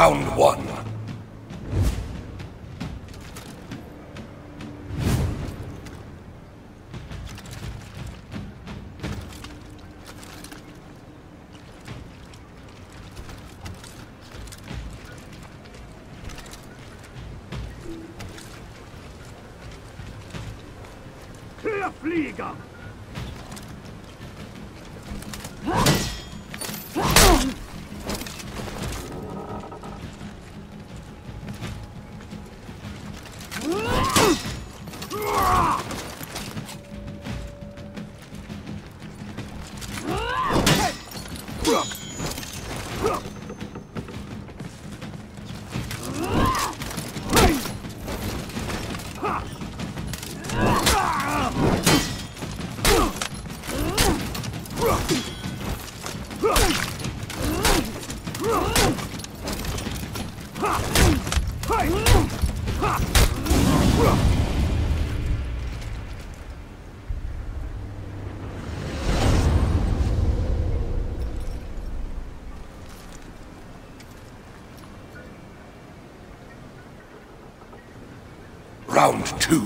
Round one. Flieger! Round two.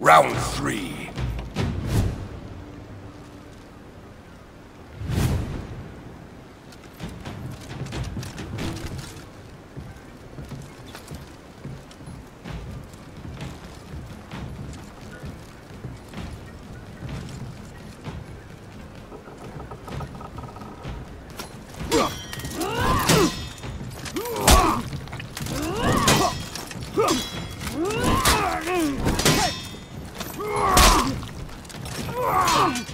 Round three. Ah!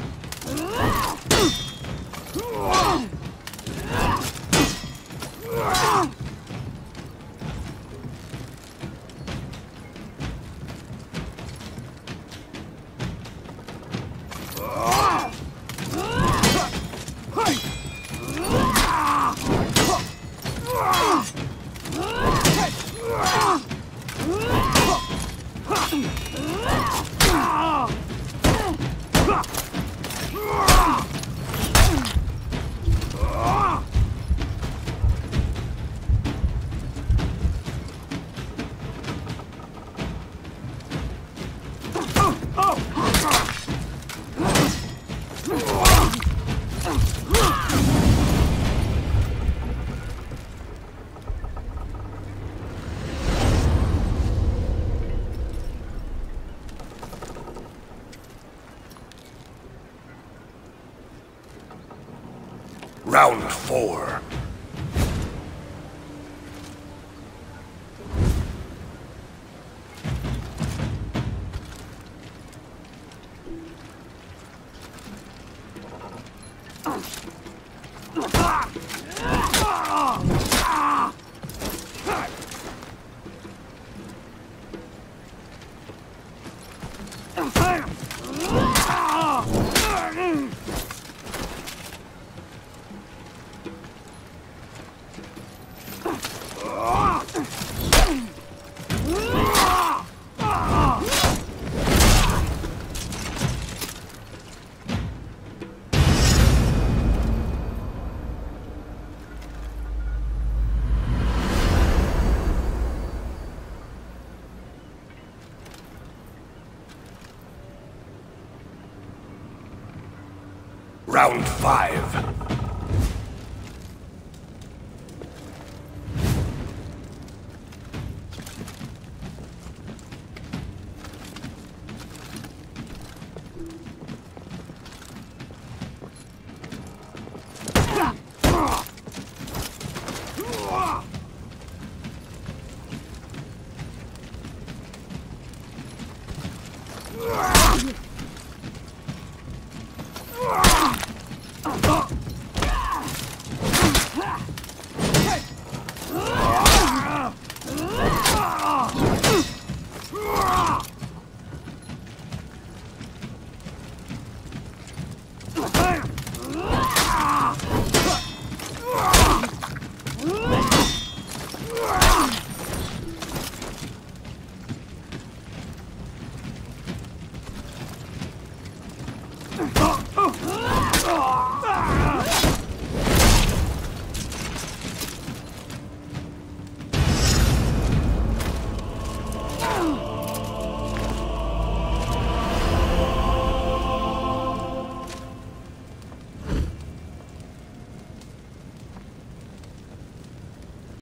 Round four. Ah! Round five. Ah!